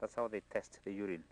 That's how they test the urine.